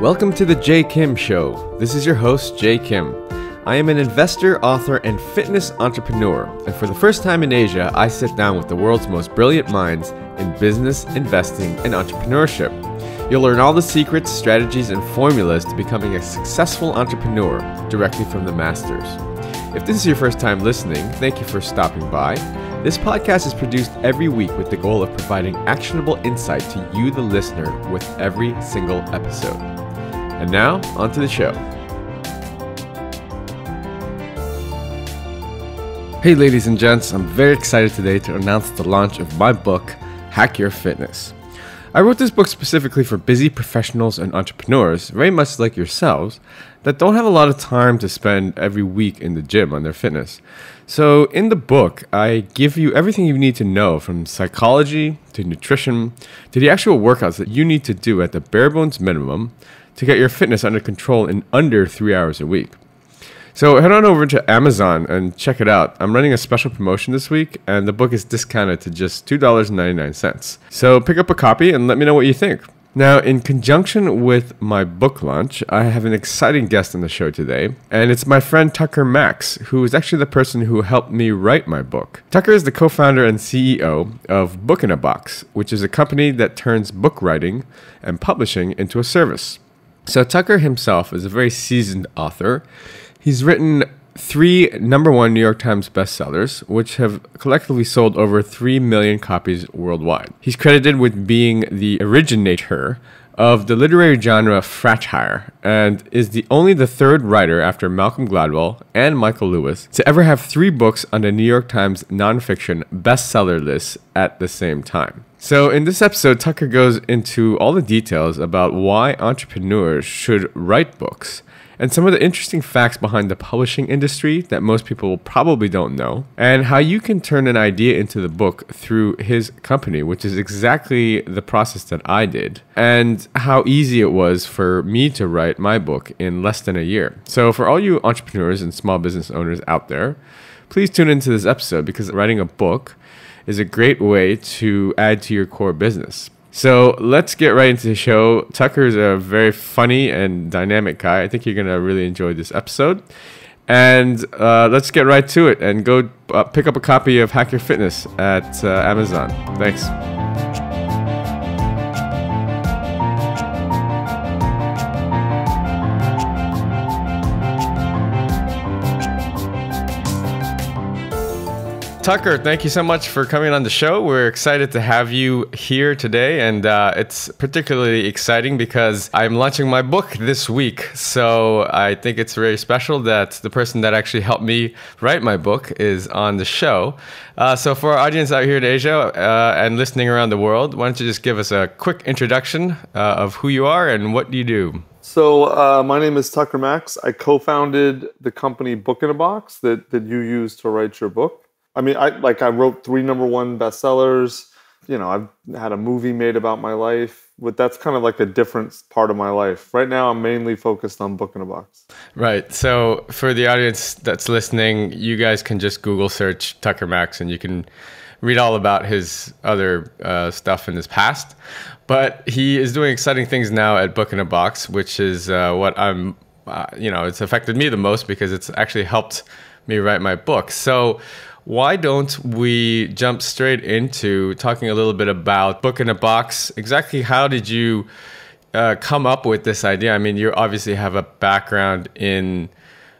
Welcome to the Jay Kim Show. This is your host, Jay Kim. I am an investor, author, and fitness entrepreneur, and for the first time in Asia, I sit down with the world's most brilliant minds in business, investing, and entrepreneurship. You'll learn all the secrets, strategies, and formulas to becoming a successful entrepreneur directly from the masters. If this is your first time listening, thank you for stopping by. This podcast is produced every week with the goal of providing actionable insight to you, the listener, with every single episode. And now, on to the show. Hey, ladies and gents, I'm very excited today to announce the launch of my book, Hack Your Fitness. I wrote this book specifically for busy professionals and entrepreneurs, very much like yourselves, that don't have a lot of time to spend every week in the gym on their fitness. So, in the book, I give you everything you need to know from psychology to nutrition to the actual workouts that you need to do at the bare bones minimum to get your fitness under control in under three hours a week. So head on over to Amazon and check it out. I'm running a special promotion this week, and the book is discounted to just $2.99. So pick up a copy and let me know what you think. Now, in conjunction with my book launch, I have an exciting guest on the show today, and it's my friend Tucker Max, who is actually the person who helped me write my book. Tucker is the co founder and CEO of Book in a Box, which is a company that turns book writing and publishing into a service. So, Tucker himself is a very seasoned author. He's written three number one New York Times bestsellers, which have collectively sold over 3 million copies worldwide. He's credited with being the originator of the literary genre fratire and is the only the third writer after Malcolm Gladwell and Michael Lewis to ever have three books on the New York Times nonfiction bestseller list at the same time. So, in this episode, Tucker goes into all the details about why entrepreneurs should write books and some of the interesting facts behind the publishing industry that most people probably don't know, and how you can turn an idea into the book through his company, which is exactly the process that I did, and how easy it was for me to write my book in less than a year. So, for all you entrepreneurs and small business owners out there, please tune into this episode because writing a book is a great way to add to your core business. So let's get right into the show. Tucker is a very funny and dynamic guy. I think you're going to really enjoy this episode. And uh, let's get right to it and go uh, pick up a copy of Hack Your Fitness at uh, Amazon. Thanks. Tucker, thank you so much for coming on the show. We're excited to have you here today, and uh, it's particularly exciting because I'm launching my book this week. So I think it's very special that the person that actually helped me write my book is on the show. Uh, so for our audience out here in Asia uh, and listening around the world, why don't you just give us a quick introduction uh, of who you are and what do you do? So uh, my name is Tucker Max. I co-founded the company Book in a Box that that you use to write your book. I mean, I like I wrote three number one bestsellers. You know, I've had a movie made about my life, but that's kind of like a different part of my life. Right now, I'm mainly focused on Book in a Box. Right. So for the audience that's listening, you guys can just Google search Tucker Max, and you can read all about his other uh, stuff in his past. But he is doing exciting things now at Book in a Box, which is uh, what I'm. Uh, you know, it's affected me the most because it's actually helped me write my book. So why don't we jump straight into talking a little bit about Book in a Box? Exactly how did you uh, come up with this idea? I mean, you obviously have a background in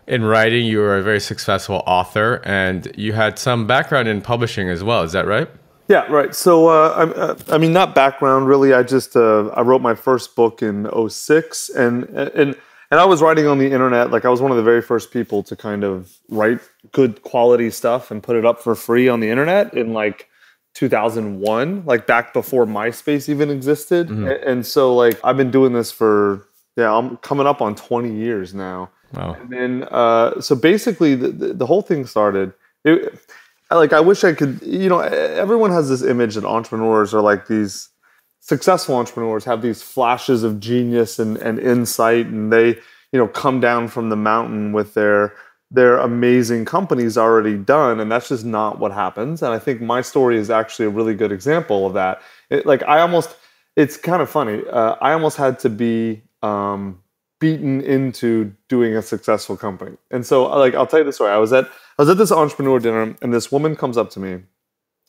in writing. You were a very successful author, and you had some background in publishing as well. Is that right? Yeah, right. So, uh, I, uh, I, mean, not background really. I just uh, I wrote my first book in 06 and and and I was writing on the internet. Like I was one of the very first people to kind of write good quality stuff and put it up for free on the internet in like 2001, like back before MySpace even existed. Mm-hmm. And, and, so like I've been doing this for yeah, I'm coming up on 20 years now. Wow. And then uh, so basically the, the, the whole thing started. It, like I wish I could. You know, everyone has this image that entrepreneurs are like these successful entrepreneurs have these flashes of genius and, and insight and they you know come down from the mountain with their their amazing companies already done and that's just not what happens and i think my story is actually a really good example of that it, like i almost it's kind of funny uh, i almost had to be um, beaten into doing a successful company. And so, like, I'll tell you the story. I was at I was at this entrepreneur dinner, and this woman comes up to me,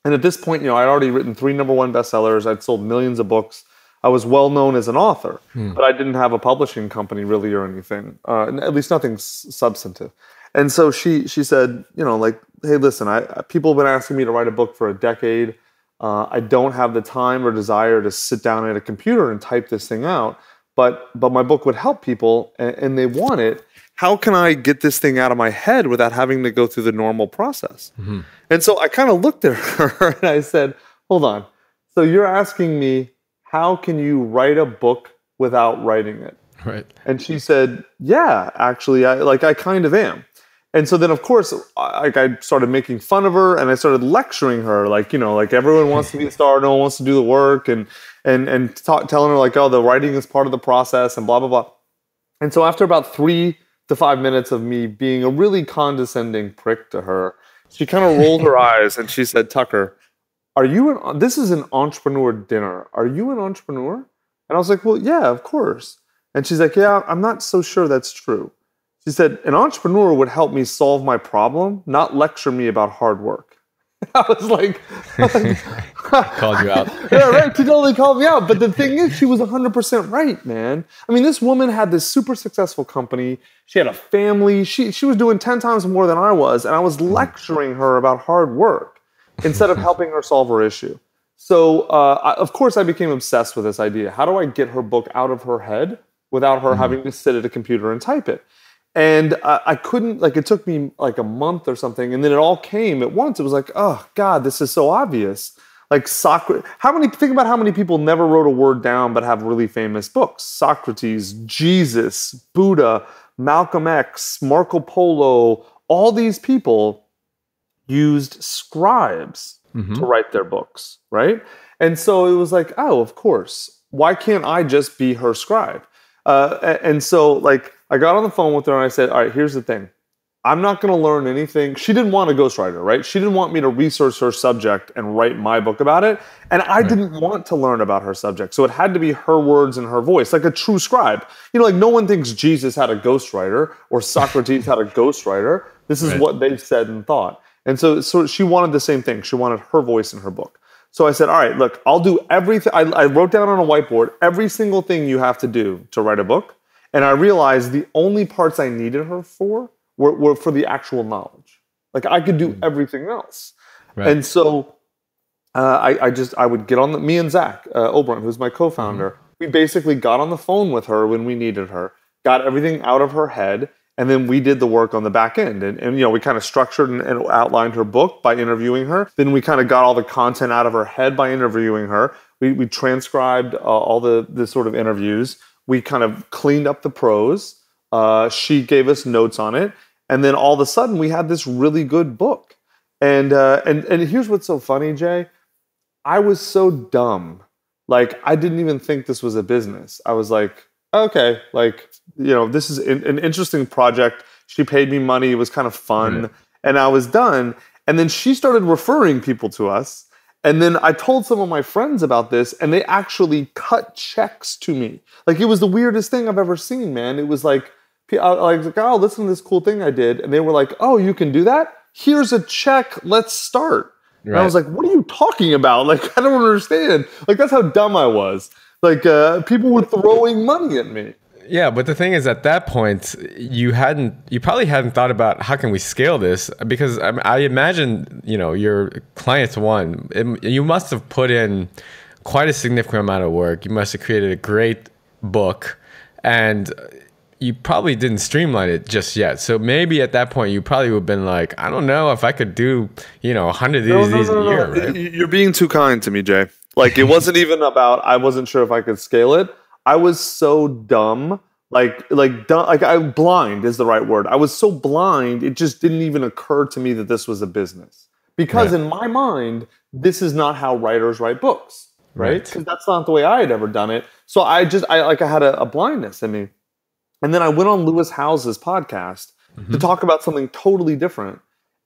and at this point, you know, I'd already written three number one bestsellers. I'd sold millions of books. I was well known as an author, hmm. but I didn't have a publishing company really or anything, uh, at least nothing s- substantive. And so she she said, you know, like, hey, listen, I people have been asking me to write a book for a decade. Uh, I don't have the time or desire to sit down at a computer and type this thing out but but my book would help people and, and, they want it how can i get this thing out of my head without having to go through the normal process? Mm-hmm. and so i kind of looked at her and i said hold on. So you're asking me how can you write a book without writing it? Right. And she said yeah actually i like i kind of am. And so then of course like I, I started making fun of her and i started lecturing her like you know like everyone wants to be a star no one wants to do the work and and and ta- telling her like, oh, the writing is part of the process and blah blah blah. And so after about three to five minutes of me being a really condescending prick to her, she kind of rolled her eyes and she said, Tucker, are you an this is an entrepreneur dinner. Are you an entrepreneur? And I was like, well, yeah, of course. And she's like, yeah, I'm not so sure that's true. She said, an entrepreneur would help me solve my problem, not lecture me about hard work. I was like, called you out. yeah, right. She totally called me out. But the thing is, she was 100% right, man. I mean, this woman had this super successful company. She had a family. She, she was doing 10 times more than I was. And I was lecturing her about hard work instead of helping her solve her issue. So, uh, I, of course, I became obsessed with this idea. How do I get her book out of her head without her mm-hmm. having to sit at a computer and type it? And I, I, couldn't like it took me like a month or something and then it all came at once. It was like oh god this is so obvious. Like socrates how many think about how many people never wrote a word down but have really famous books. Socrates jesus buddha malcolm x marco polo all these people used scribes mm-hmm. to write their books right? And so it was like oh of course. Why can't i just be her scribe? Uh, and so like I got on the phone with her and I said, all right, here's the thing. I'm not going to learn anything. She didn't want a ghostwriter, right? She didn't want me to research her subject and write my book about it. And I right. didn't want to learn about her subject. So it had to be her words and her voice, like a true scribe. You know, like no one thinks Jesus had a ghostwriter or Socrates had a ghostwriter. This is right. what they said and thought. And so, so she wanted the same thing. She wanted her voice in her book. So I said, all right, look, I'll do everything. I, I wrote down on a whiteboard every single thing you have to do to write a book. And I realized the only parts I needed her for were, were for the actual knowledge. Like I could do mm. everything else. Right. And so uh, I, I, just, I would get on the, me and Zach uh, Obront, who's my co-founder, mm-hmm. we basically got on the phone with her when we needed her, got everything out of her head, and then we did the work on the back end. And, and you know, we kind of structured and, and outlined her book by interviewing her. Then we kind of got all the content out of her head by interviewing her. We, we transcribed uh, all the, the sort of interviews we kind of cleaned up the prose. Uh, she gave us notes on it, and then all of a sudden we had this really good book. And uh, and and here's what's so funny, Jay. I was so dumb. Like I didn't even think this was a business. I was like, okay, like you know, this is an, an interesting project. She paid me money. It was kind of fun, right. and I was done. And then she started referring people to us. And then I told some of my friends about this, and they actually cut checks to me. Like it was the weirdest thing I've ever seen, man. It was like, I was like, oh, listen to this cool thing I did, and they were like, oh, you can do that. Here's a check. Let's start. Right. And I was like, what are you talking about? Like I don't understand. Like that's how dumb I was. Like uh, people were throwing money at me. Yeah, but the thing is, at that point, you hadn't, you probably hadn't thought about how can we scale this because I, I imagine, you know, your clients one, it, you must have put in quite a significant amount of work. You must have created a great book, and you probably didn't streamline it just yet. So maybe at that point, you probably would have been like, I don't know if I could do, you know, hundred of these, no, these no, a year. Right? You're being too kind to me, Jay. Like it wasn't even about I wasn't sure if I could scale it. I was so dumb. Like, like, dumb, like, I blind is the right word. I was so blind, it just didn't even occur to me that this was a business. Because right. in my mind, this is not how writers write books, right? Because right. that's not the way I had ever done it. So I just, I like, I had a, a blindness in me. And then I went on Lewis Howes's podcast mm-hmm. to talk about something totally different.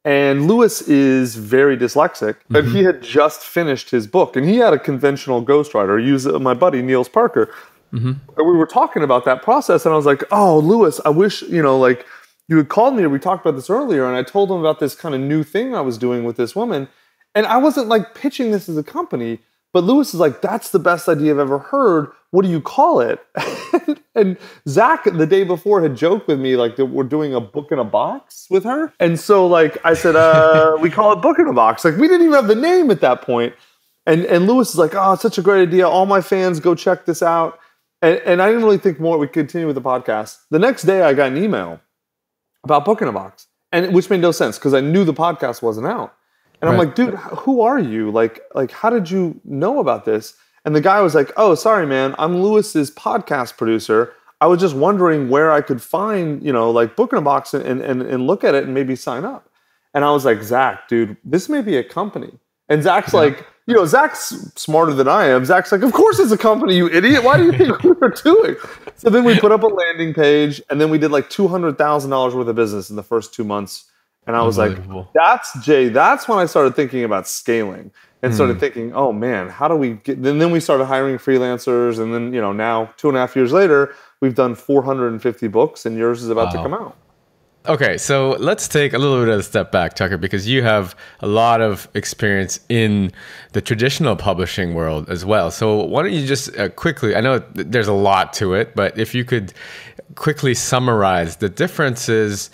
And Lewis is very dyslexic, mm-hmm. and he had just finished his book, and he had a conventional ghostwriter. Use my buddy Niels Parker, And we were talking about that process, and I was like, "Oh, Lewis, I wish you know, like, you had called me. We talked about this earlier, and I told him about this kind of new thing I was doing with this woman, and I wasn't like pitching this as a company." But Lewis is like, that's the best idea I've ever heard. What do you call it? and Zach, the day before, had joked with me like that we're doing a book in a box with her. And so, like, I said, uh, we call it book in a box. Like, we didn't even have the name at that point. And and Lewis is like, oh, it's such a great idea. All my fans go check this out. And, and I didn't really think more. We continue with the podcast. The next day, I got an email about book in a box, and which made no sense because I knew the podcast wasn't out. And I'm like, dude, who are you? Like, like, how did you know about this? And the guy was like, oh, sorry, man, I'm Lewis's podcast producer. I was just wondering where I could find, you know, like book in a box and, and, and look at it and maybe sign up. And I was like, Zach, dude, this may be a company. And Zach's like, you know, Zach's smarter than I am. Zach's like, of course it's a company, you idiot. Why do you think we were doing? So then we put up a landing page and then we did like $200,000 worth of business in the first two months. And I was like, that's Jay. That's when I started thinking about scaling and started hmm. thinking, oh man, how do we get? Then, then we started hiring freelancers, and then you know now two and a half years later, we've done 450 books, and yours is about to come out. Okay, so let's take a little bit of a step back, Tucker, because you have a lot of experience in the traditional publishing world as well. So why don't you just uh, quickly? I know there's a lot to it, but if you could quickly summarize the differences,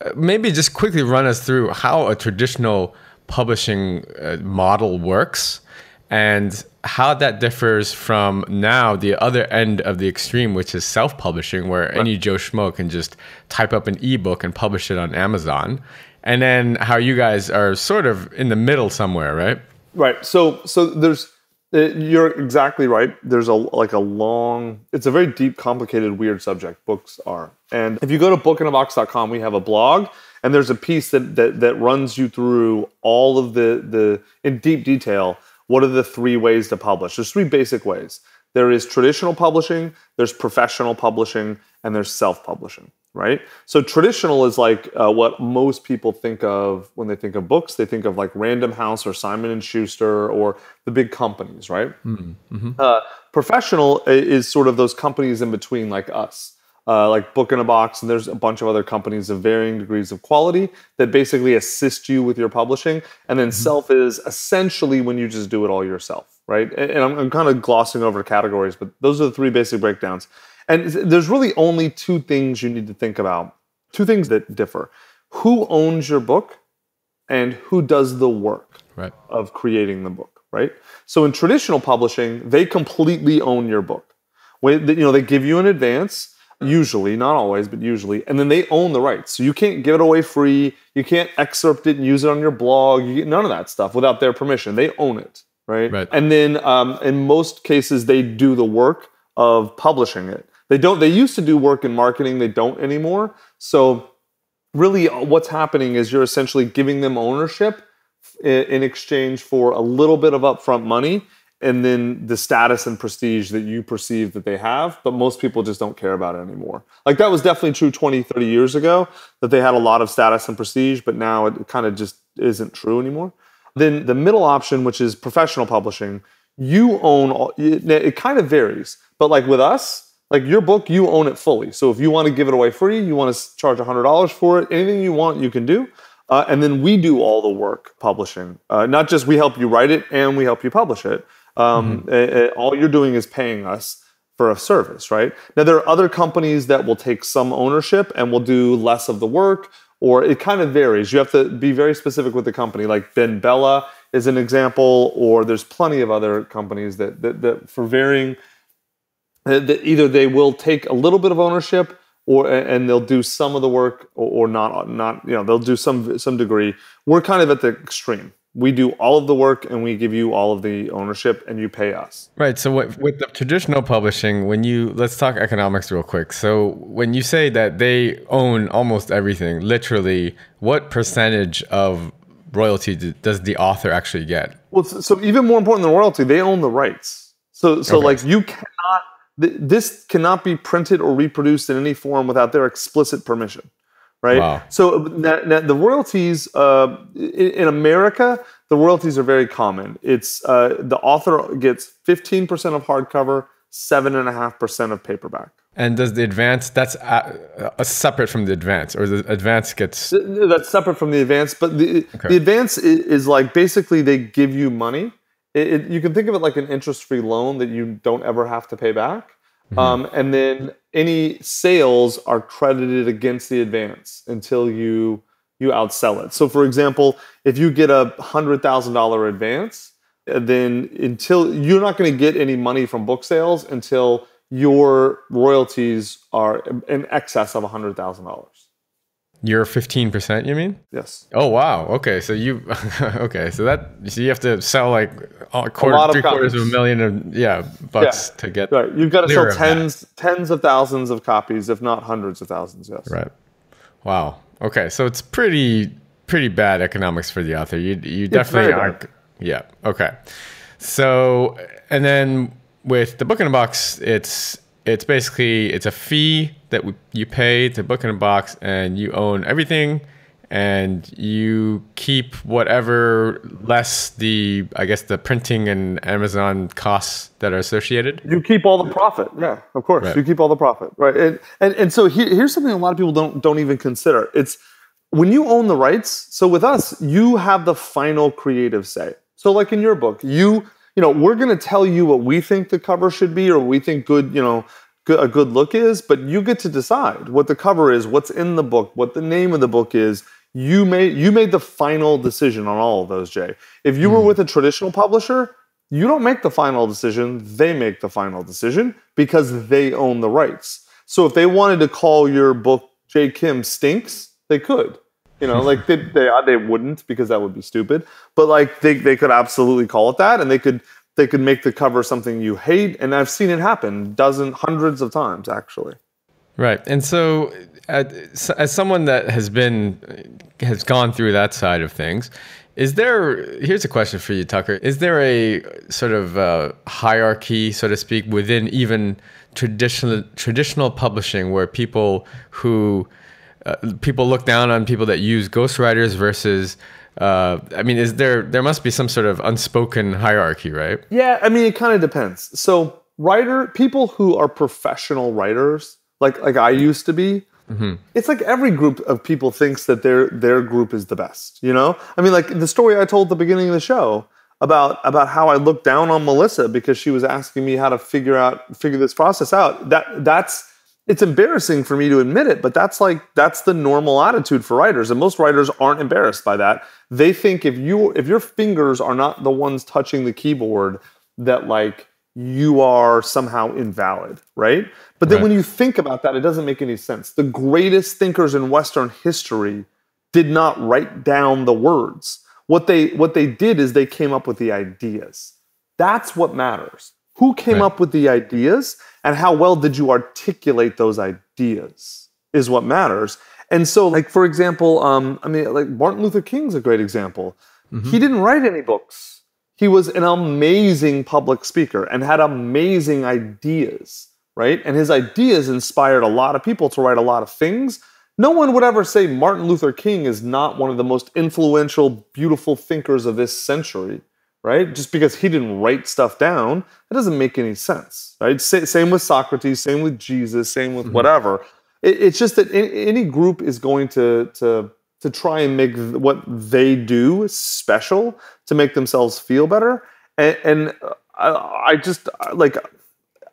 uh, maybe just quickly run us through how a traditional publishing uh, model works and how that differs from now the other end of the extreme, which is self-publishing, where any Joe Schmo can just type up an ebook and publish it on Amazon, and then how you guys are sort of in the middle somewhere, right? Right. So so there's uh, you're exactly right. There's a like a long. It's a very deep, complicated, weird subject. Books are, and if you go to bookinabox.com, we have a blog, and there's a piece that that that runs you through all of the the in deep detail. What are the three ways to publish? There's three basic ways. There is traditional publishing, there's professional publishing, and there's self-publishing. Right. So traditional is like uh, what most people think of when they think of books. They think of like Random House or Simon and Schuster or the big companies. Right. Uh, professional is sort of those companies in between, like us, uh, like Book in a Box, and there's a bunch of other companies of varying degrees of quality that basically assist you with your publishing. And then self is essentially when you just do it all yourself, right? And, and I'm, I'm kind of glossing over categories, but those are the three basic breakdowns. And there's really only two things you need to think about, two things that differ: who owns your book, and who does the work Right. of creating the book, right? So in traditional publishing, they completely own your book. When, you know, they give you an advance, usually, not always, but usually, and then they own the rights. So you can't give it away free. You can't excerpt it and use it on your blog. You get none of that stuff without their permission. They own it, right? Right. And then um, in most cases, they do the work of publishing it. They don't. They used to do work in marketing. They don't anymore. So really uh, what's happening is you're essentially giving them ownership in exchange for a little bit of upfront money and then the status and prestige that you perceive that they have but most people just don't care about it anymore. Like that was definitely true 20 30 years ago that they had a lot of status and prestige but now it kind of just isn't true anymore. Then the middle option which is professional publishing you own all it, it kind of varies but like with us like your book you own it fully. So if you want to give it away free you want to charge $100 for it anything you want you can do. Uh, and then we do all the work publishing. Uh, not just we help you write it and we help you publish it um, eh, eh, all you're doing is paying us for a service right? Now there are other companies that will take some ownership and will do less of the work or it kind of varies. You have to be very specific with the company. Like BenBella is an example or there's plenty of other companies that, that, that for varying that either they will take a little bit of ownership or and they'll do some of the work or, or not not you know they'll do some some degree. We're kind of at the extreme we do all of the work and we give you all of the ownership and you pay us Right. So what, with the traditional publishing, when you let's talk economics real quick. So when you say that they own almost everything, literally, what percentage of royalty does the author actually get? well so even more important than royalty they own the rights so so Okay. like you cannot this cannot be printed or reproduced in any form without their explicit permission right Wow. so now, now the royalties uh, in, in america the royalties are very common it's uh, the author gets 15% of hardcover seven and a half percent of paperback. And does the advance that's uh, uh, separate from the advance, or the advance gets that's separate from the advance? But the okay. the advance is, is, like basically they give you money. It, it, you can think of it like an interest free loan that you don't ever have to pay back. Mm-hmm. Um, and then any sales are credited against the advance until you you outsell it. So, for example, if you get a hundred thousand dollar advance, then until you're not going to get any money from book sales until your royalties are in excess of a $100,000. You're 15%, you mean? Yes. Oh, wow. Okay. So you, okay. So that, so you have to sell like a quarter, a three quarters of a million of, yeah, bucks yeah. to get. Right. You've got to sell tens, tens of thousands of copies, if not hundreds of thousands. Yes. Right. Wow. Okay. So it's pretty, pretty bad economics for the author. You, you definitely are. Yeah. Okay. So, and then with the book in a box, it's it's basically it's a fee that you pay to book in a box, and you own everything, and you keep whatever less the I guess the printing and Amazon costs that are associated. You keep all the profit. Yeah, of course. Right. You keep all the profit, right? And and, and so here, here's something a lot of people don't don't even consider. It's when you own the rights. So with us, you have the final creative say. So like in your book, you you know, we're going to tell you what we think the cover should be or we think good, you know, a good look is, but you get to decide what the cover is, what's in the book, what the name of the book is. You made you made the final decision on all of those, Jay. If you mm. were hmm. with a traditional publisher, you don't make the final decision, they make the final decision because they own the rights. So if they wanted to call your book Jay Kim stinks, they could. You know, like they, they they wouldn't because that would be stupid. But like they they could absolutely call it that, and they could they could make the cover something you hate. And I've seen it happen dozens, hundreds of times actually. Right, and so as someone that has been has gone through that side of things, is there? Here's a question for you, Tucker. Is there a sort of uh, hierarchy, so to speak, within even traditional traditional publishing, where people who uh, people look down on people that use ghostwriters versus uh, I mean, is there there must be some sort of unspoken hierarchy, right? Yeah, I mean, it kind of depends. So, writer people who are professional writers, like like I used to be, mm-hmm. it's like every group of people thinks that their their group is the best. You know, I mean, like the story I told at the beginning of the show about about how I looked down on Melissa because she was asking me how to figure out figure this process out. That that's it's embarrassing for me to admit it, but that's like that's the normal attitude for writers, and most writers aren't embarrassed by that. They think if you if your fingers are not the ones touching the keyboard, that like you are somehow invalid, right? But then right. when you think about that, it doesn't make any sense. The greatest thinkers in Western history did not write down the words. What they what they did is they came up with the ideas. That's what matters. Who came right. up with the ideas and how well did you articulate those ideas is what matters. And so, like for example, um, I mean, like Martin Luther King's a great example. Mm-hmm. He didn't write any books. He was an amazing public speaker and had amazing ideas, right? And his ideas inspired a lot of people to write a lot of things. No one would ever say Martin Luther King is not one of the most influential, beautiful thinkers of this century right? Just because he didn't write stuff down, it doesn't make any sense, right? same with Socrates, same with Jesus, same with mm-hmm. whatever. It, it's just that any group is going to to to try and make what they do special to make themselves feel better, and, and I, I, just like.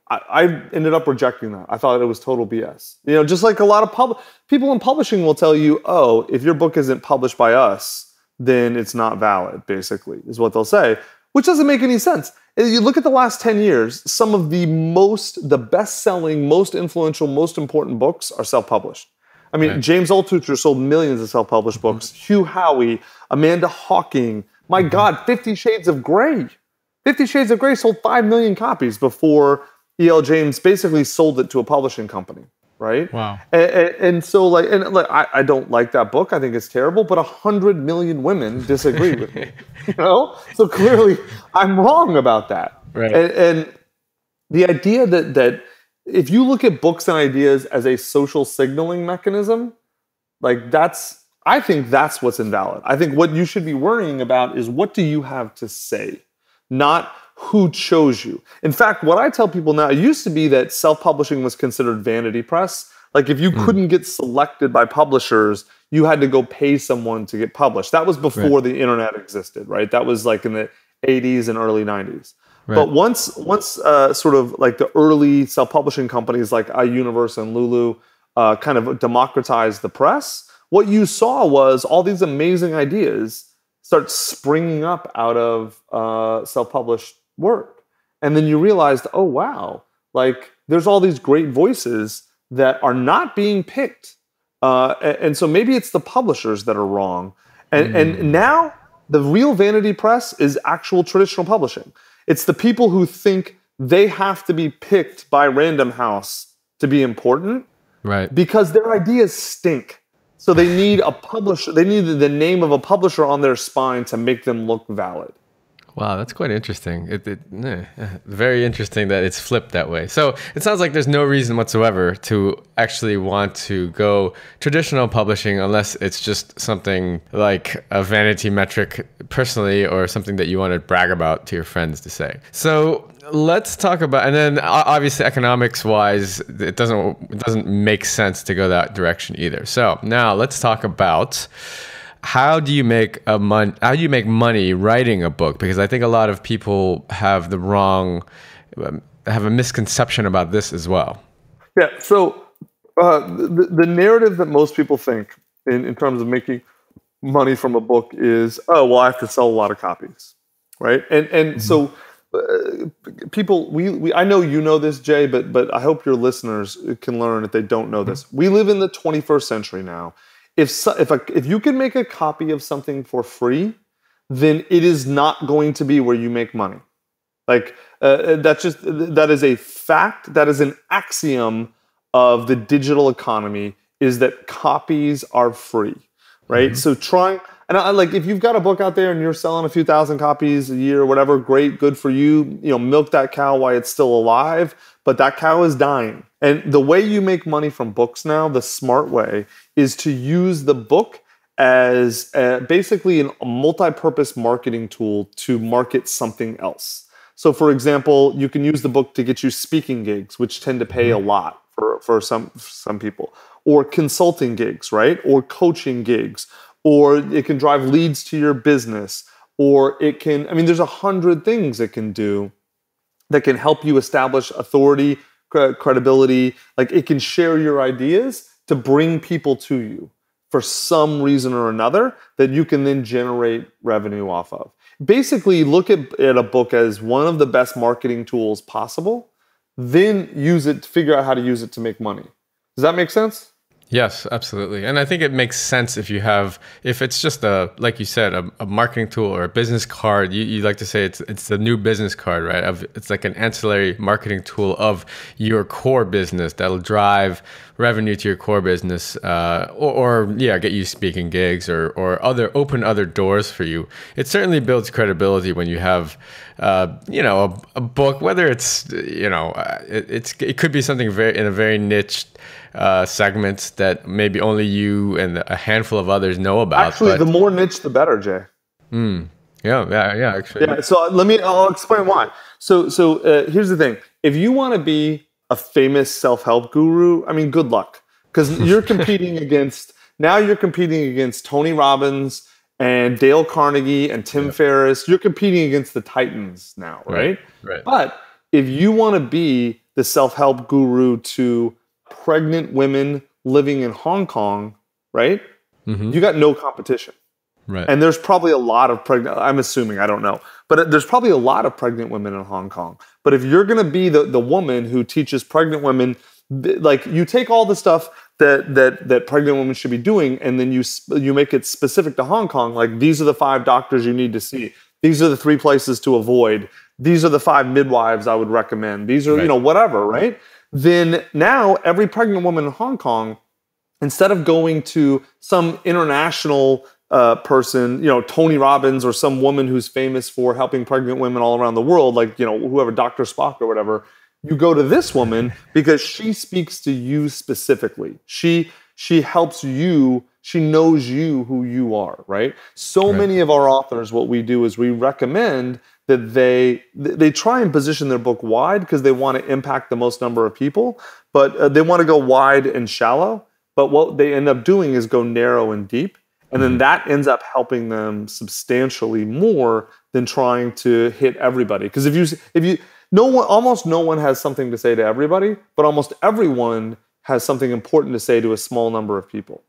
I, ended up rejecting that. I thought it was total BS. You know, just like a lot of pub- people in publishing will tell you, "Oh, if your book isn't published by us, then it's not valid, basically, is what they'll say, which doesn't make any sense. If you look at the last 10 years, some of the most, the best selling, most influential, most important books are self published. I mean, right. James Altucher sold millions of self published mm-hmm. books, Hugh Howey, Amanda Hocking, my mm-hmm. God, Fifty Shades of Grey. Fifty Shades of Grey sold 5 million copies before E.L. James basically sold it to a publishing company right? Wow. And, and, and, so like, and like, I, I don't like that book. I think it's terrible. But a hundred million women disagree with me. You know, so clearly I'm wrong about that. Right. And, and the idea that that if you look at books and ideas as a social signaling mechanism, like that's I think that's what's invalid. I think what you should be worrying about is what do you have to say, not who chose you. In fact, what I tell people now, it used to be that self-publishing was considered vanity press. Like if you mm. couldn't get selected by publishers, you had to go pay someone to get published. That was before right. the internet existed, right? That was like in the 80s and early 90s. Right. But once once uh, sort of like the early self-publishing companies like iUniverse and Lulu uh, kind of democratized the press, what you saw was all these amazing ideas start springing up out of uh, self-published work, and then you realized, oh wow, like there's all these great voices that are not being picked, uh, and, and, so maybe it's the publishers that are wrong, and mm. and now the real vanity press is actual traditional publishing. It's the people who think they have to be picked by Random House to be important. Right. Because their ideas stink. So they need a publisher, they need the name of a publisher on their spine to make them look valid. Wow, that's quite interesting. It, it eh, very interesting that it's flipped that way. So it sounds like there's no reason whatsoever to actually want to go traditional publishing unless it's just something like a vanity metric personally or something that you want to brag about to your friends to say. So let's talk about and then obviously economics wise it doesn't it doesn't make sense to go that direction either. So now let's talk about how do you make a mon- how do you make money writing a book? Because i think a lot of people have the wrong um, have a misconception about this as well. Yeah so uh, the, the narrative that most people think in, in terms of making money from a book is oh well i have to sell a lot of copies right? And and mm-hmm. so uh, people we, we i know you know this jay but but i hope your listeners can learn if they don't know this. We live in the 21st century now if so, if a, if you can make a copy of something for free, then it is not going to be where you make money. Like uh, uh that's just that is a fact. That is an axiom of the digital economy is that copies are free, right? Mm-hmm. So trying and I, like if you've got a book out there and you're selling a few thousand copies a year or whatever, great, good for you. You know, milk that cow while it's still alive, but that cow is dying. And the way you make money from books now, the smart way, is to use the book as a, basically a multi-purpose marketing tool to market something else. So, for example, you can use the book to get you speaking gigs, which tend to pay a mm-hmm. lot for, for some for some people, or consulting gigs, right? Or coaching gigs, or it can drive leads to your business, or it can. I mean, there's a hundred things it can do that can help you establish authority, credibility. Like it can share your ideas to bring people to you for some reason or another that you can then generate revenue off of. Basically, look at, at a book as one of the best marketing tools possible, then use it to figure out how to use it to make money. Does that make sense? Yes, absolutely. And I think it makes sense if you have, if it's just a, like you said, a, a marketing tool or a business card. You, you like to say it's it's the new business card, right? Of it's like an ancillary marketing tool of your core business that'll drive revenue to your core business, uh, or, or yeah, get you speaking gigs or or other open other doors for you. It certainly builds credibility when you have, uh, you know, a, a, book, whether it's you know, uh, it, it's it could be something very in a very niche uh, segments that maybe only you and a handful of others know about. Actually, but... the more niche, the better, Jay. Mm. Yeah, yeah, yeah. Actually, yeah. So let me. I'll explain why. So, so uh, here's the thing: if you want to be a famous self-help guru, I mean, good luck, because you're competing against. Now you're competing against Tony Robbins and Dale Carnegie and Tim yeah. Ferriss. You're competing against the titans now, right? Right. right. But if you want to be the self-help guru to pregnant women living in Hong Kong, right? Mm-hmm. You got no competition. Right. And there's probably a lot of pregnant, I'm assuming, I don't know, but there's probably a lot of pregnant women in Hong Kong. But if you're going to be the, the woman who teaches pregnant women, like you take all the stuff that, that, that pregnant women should be doing and then you, you make it specific to Hong Kong, like these are the five doctors you need to see. These are the three places to avoid. These are the five midwives I would recommend. These are, right. you know, whatever, right? Then now every pregnant woman in Hong Kong, instead of going to some international uh, person, you know, Tony Robbins or some woman who's famous for helping pregnant women all around the world, like, you know, whoever, Dr. Spock or whatever, you go to this woman because she speaks to you specifically. She she helps you she knows you who you are right so right. many of our authors what we do is we recommend that they they try and position their book wide because they want to impact the most number of people, but uh, they want to go wide and shallow. But what they end up doing is go narrow and deep, and then that ends up helping them substantially more than trying to hit everybody. Because if you if you no one almost no one has something to say to everybody, but almost everyone has something important to say to a small number of people.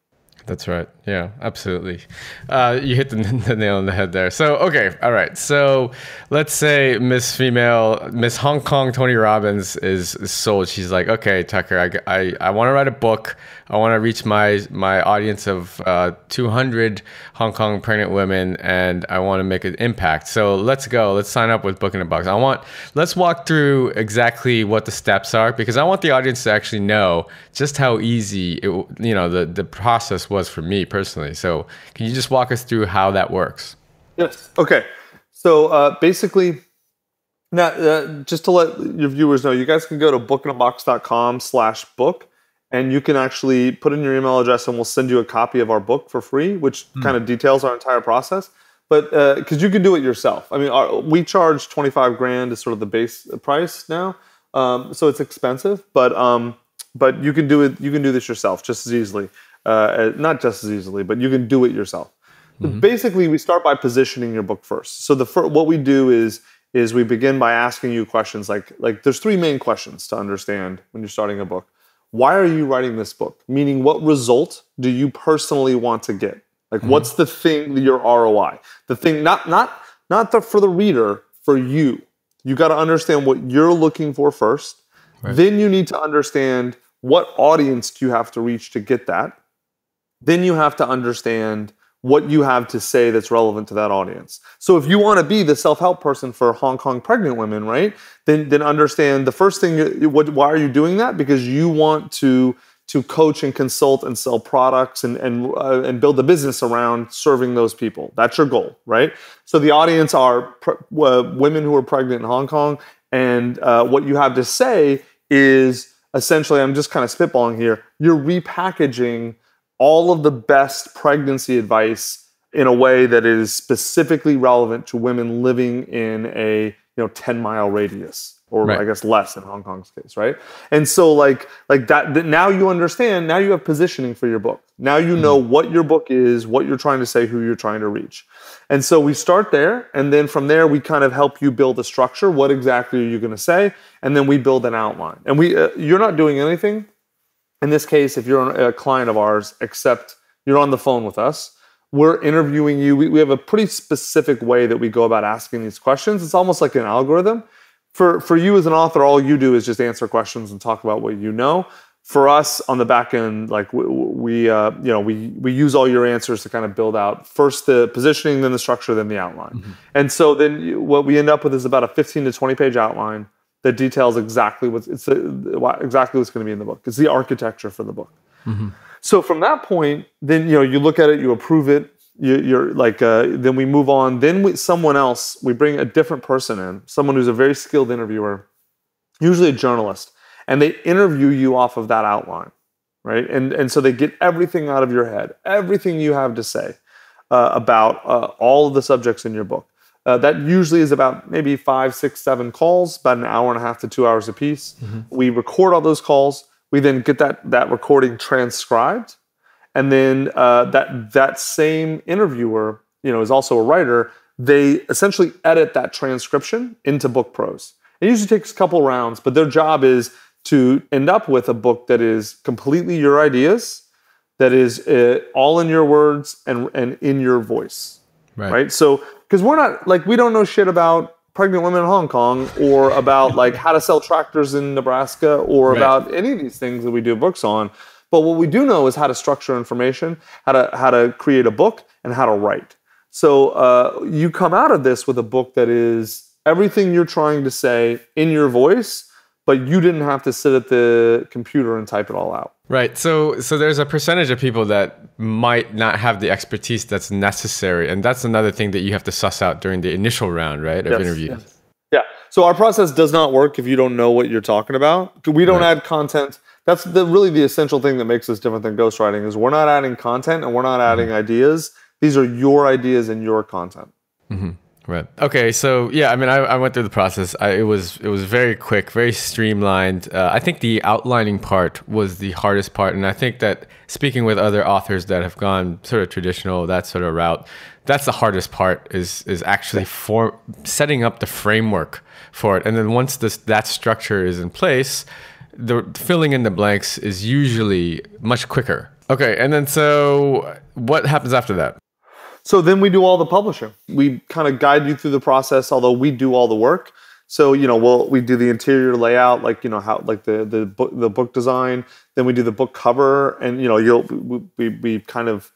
That's right. Yeah, absolutely. Uh, you hit the, the, nail on the head there. So, okay, all right. So, let's say Miss Female, Miss Hong Kong Tony Robbins is, sold. She's like, okay, Tucker, I, I, I want to write a book. I want to reach my my audience of uh, 200 Hong Kong pregnant women, and I want to make an impact. So let's go. Let's sign up with Book in a Box. I want. Let's walk through exactly what the steps are because I want the audience to actually know just how easy it, you know the the process was for me personally. So can you just walk us through how that works? Yes. Okay. So uh, basically. Now, uh, just to let your viewers know, you guys can go to bookinabox.com slash book and you can actually put in your email address and we'll send you a copy of our book for free which mm. kind of details our entire process but because uh, you can do it yourself i mean our, we charge 25 grand is sort of the base price now um, so it's expensive but um, but you can do it you can do this yourself just as easily uh, not just as easily but you can do it yourself mm-hmm. basically we start by positioning your book first so the fir- what we do is is we begin by asking you questions like like there's three main questions to understand when you're starting a book why are you writing this book? Meaning, what result do you personally want to get? Like, mm-hmm. what's the thing, your ROI? The thing, not not not the, for the reader, for you. You got to understand what you're looking for first. Right. Then you need to understand what audience do you have to reach to get that. Then you have to understand what you have to say that's relevant to that audience. So if you want to be the self-help person for Hong Kong pregnant women, right? Then then understand the first thing what why are you doing that? Because you want to to coach and consult and sell products and and uh, and build a business around serving those people. That's your goal, right? So the audience are pre- uh, women who are pregnant in Hong Kong and uh, what you have to say is essentially I'm just kind of spitballing here. You're repackaging all of the best pregnancy advice in a way that is specifically relevant to women living in a you know 10 mile radius or right. I guess less in Hong Kong's case, right? And so like like that, that, now you understand, now you have positioning for your book. Now you know mm-hmm. what your book is, what you're trying to say, who you're trying to reach. And so we start there and then from there we kind of help you build a structure, what exactly are you going to say? And then we build an outline. And we uh, you're not doing anything in this case, if you're a client of ours, except you're on the phone with us, we're interviewing you. We, we have a pretty specific way that we go about asking these questions. It's almost like an algorithm. For, for you as an author, all you do is just answer questions and talk about what you know. For us on the back end, like we, we uh, you know, we we use all your answers to kind of build out first the positioning, then the structure, then the outline. Mm-hmm. And so then what we end up with is about a 15 to 20 page outline that details exactly what's it's exactly what's going to be in the book. It's the architecture for the book. Mm-hmm. So from that point, then you know you look at it, you approve it. You, are like, uh, then we move on. Then we, someone else, we bring a different person in, someone who's a very skilled interviewer, usually a journalist, and they interview you off of that outline, right? And and so they get everything out of your head, everything you have to say uh, about uh, all of the subjects in your book. Uh, that usually is about maybe five, six, seven calls, about an hour and a half to two hours a piece. Mm-hmm. We record all those calls. We then get that that recording transcribed, and then uh, that that same interviewer, you know, is also a writer. They essentially edit that transcription into book prose. It usually takes a couple rounds, but their job is to end up with a book that is completely your ideas, that is uh, all in your words and and in your voice. Right. right? So because we're not like we don't know shit about pregnant women in Hong Kong or about like how to sell tractors in Nebraska or right. about any of these things that we do books on. But what we do know is how to structure information, how to how to create a book, and how to write. So uh, you come out of this with a book that is everything you're trying to say in your voice, but you didn't have to sit at the computer and type it all out. Right. So so there's a percentage of people that might not have the expertise that's necessary, and that's another thing that you have to suss out during the initial round, right, of yes, interviews. Yes. Yeah. So our process does not work if you don't know what you're talking about. We don't right. add content. That's the really the essential thing that makes us different than ghostwriting is we're not adding content and we're not adding mm-hmm. ideas. These are your ideas and your content. Mm-hmm. Right. Okay. So yeah, I mean, I, I went through the process. I, it was it was very quick, very streamlined. Uh, I think the outlining part was the hardest part, and I think that speaking with other authors that have gone sort of traditional that sort of route, that's the hardest part. Is is actually for setting up the framework for it, and then once this that structure is in place, the filling in the blanks is usually much quicker. Okay, and then so what happens after that? So then we do all the publishing. We kind of guide you through the process, although we do all the work. So you know, we'll we do the interior layout, like you know how like the the book the book design. Then we do the book cover, and you know you'll we we kind of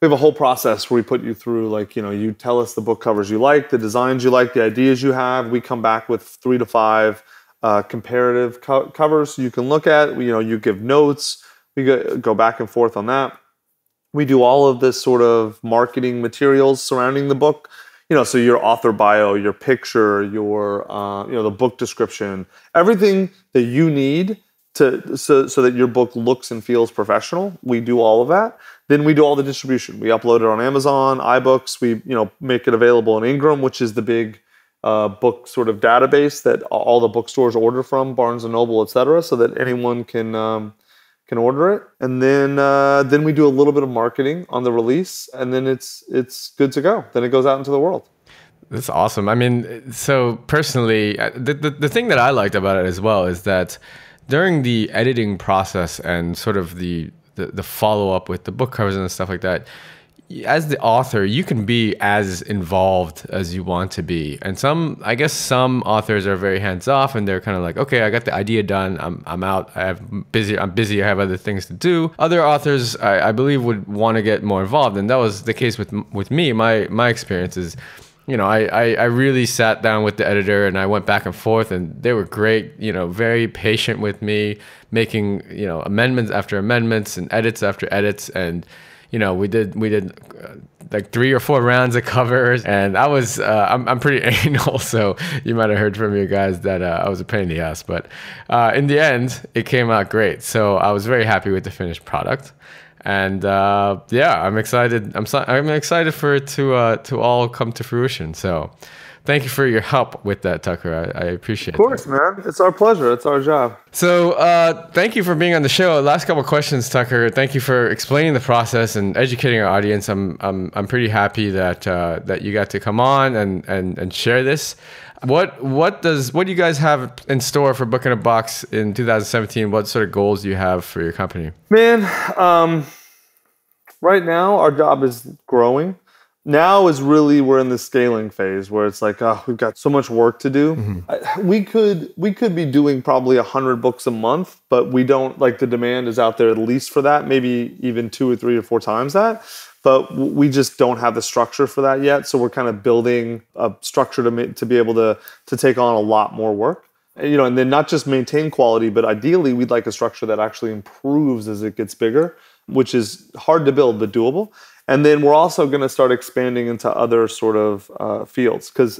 we have a whole process where we put you through like you know you tell us the book covers you like, the designs you like, the ideas you have. We come back with three to five uh, comparative co- covers you can look at. You know you give notes. We go, go back and forth on that we do all of this sort of marketing materials surrounding the book. You know so your author bio your picture your uh, you know the book description everything that you need to so, so that your book looks and feels professional we do all of that. Then we do all the distribution. We upload it on amazon ibooks. We you know make it available in ingram which is the big uh, book sort of database that all the bookstores order from barnes and noble et cetera so that anyone can um, can order it, and then uh, then we do a little bit of marketing on the release, and then it's it's good to go. Then it goes out into the world. That's awesome. I mean, so personally, uh, the, the, the thing that I liked about it as well is that during the editing process and sort of the the, the follow up with the book covers and stuff like that, as the author, you can be as involved as you want to be. And some, I guess, some authors are very hands off, and they're kind of like, okay, I got the idea done. I'm, I'm out. I have busy. I'm busy. I have other things to do. Other authors, I, I believe, would want to get more involved, and that was the case with with me. My my experience is you know, I, I, I, really sat down with the editor and I went back and forth, and they were great, you know, very patient with me, making, you know, amendments after amendments and edits after edits. And, you know, we did we did uh, like three or four rounds of covers, and I was uh, I'm I'm pretty anal, so you might have heard from you guys that uh, I was a pain in the ass, but uh, in the end, it came out great. So I was very happy with the finished product, and uh, yeah, I'm excited. I'm so, I'm excited for it to uh, to all come to fruition. So thank you for your help with that, Tucker. I, I appreciate it. Of course, that. man. It's our pleasure. It's our job. So, uh, thank you for being on the show. Last couple questions, Tucker. Thank you for explaining the process and educating our audience. I'm I'm I'm pretty happy that uh, that you got to come on and and and share this. What what does what do you guys have in store for Book in a Box in 2017? What sort of goals do you have for your company? Man, um, right now our job is growing now is really we're in the scaling phase where it's like oh we've got so much work to do. Mm-hmm. we could we could be doing probably 100 books a month but we don't like the demand is out there at least for that maybe even two or three or four times that. But we just don't have the structure for that yet. So we're kind of building a structure to, to be able to to take on a lot more work. You know and then not just maintain quality but ideally we'd like a structure that actually improves as it gets bigger which is hard to build but doable and then we're also going to start expanding into other sort of uh, fields because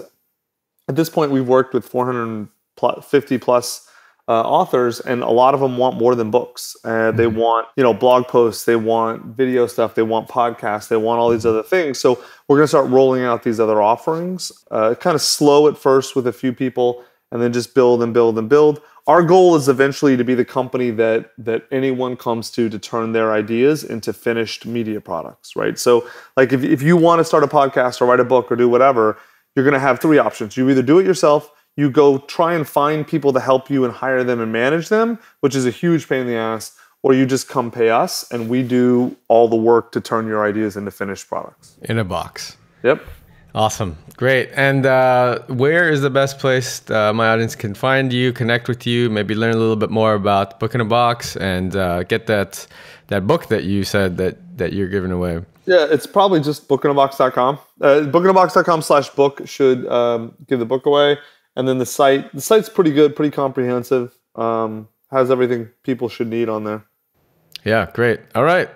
at this point we've worked with 450 plus uh, authors, and a lot of them want more than books. Uh, they mm-hmm. want you know blog posts, they want video stuff, they want podcasts, they want all these other things. So we're going to start rolling out these other offerings. Uh, kind of slow at first with a few people, and then just build and build and build our goal is eventually to be the company that that anyone comes to to turn their ideas into finished media products right? So like if, if you want to start a podcast or write a book or do whatever you're going to have three options. You either do it yourself you go try and find people to help you and hire them and manage them which is a huge pain in the ass or you just come pay us and we do all the work to turn your ideas into finished products. In a box. Yep Awesome. Great. And uh, where is the best place uh, my audience can find you, connect with you, maybe learn a little bit more about Book in a Box and uh, get that that book that you said that, that you're giving away? Yeah, it's probably just bookinabox.com. Uh, bookinabox.com slash book should um, give the book away. And then the site, the site's pretty good, pretty comprehensive. Um, has everything people should need on there. Yeah, great. All right.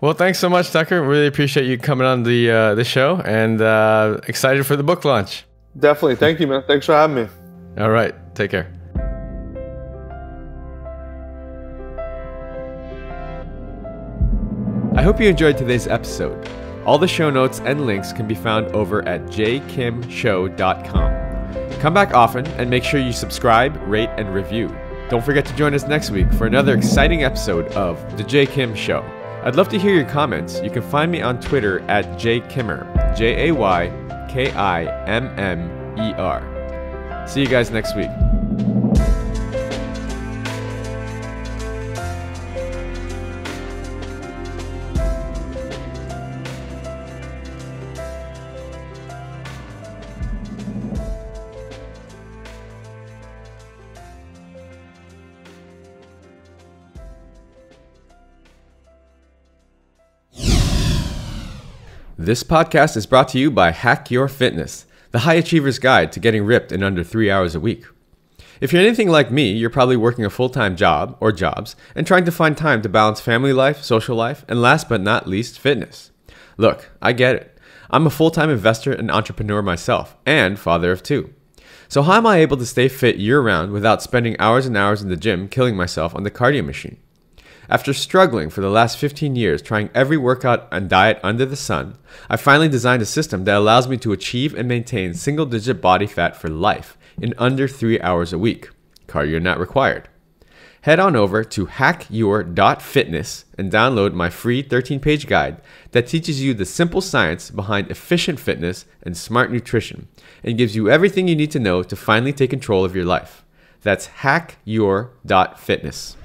Well, thanks so much, Tucker. Really appreciate you coming on the uh, the show, and uh, excited for the book launch. Definitely. Thank you, man. Thanks for having me. All right. Take care. I hope you enjoyed today's episode. All the show notes and links can be found over at jaykimshow.com. Come back often and make sure you subscribe, rate, and review. Don't forget to join us next week for another exciting episode of The Jay Kim Show. I'd love to hear your comments. You can find me on Twitter at jaykimmer, J A Y K I M M E R. See you guys next week. This podcast is brought to you by Hack Your Fitness, the high achiever's guide to getting ripped in under three hours a week. If you're anything like me, you're probably working a full time job or jobs and trying to find time to balance family life, social life, and last but not least, fitness. Look, I get it. I'm a full time investor and entrepreneur myself, and father of two. So, how am I able to stay fit year round without spending hours and hours in the gym killing myself on the cardio machine? After struggling for the last 15 years trying every workout and diet under the sun, I finally designed a system that allows me to achieve and maintain single digit body fat for life in under 3 hours a week. Cardio not required. Head on over to hackyour.fitness and download my free 13 page guide that teaches you the simple science behind efficient fitness and smart nutrition and gives you everything you need to know to finally take control of your life. That's hackyour.fitness.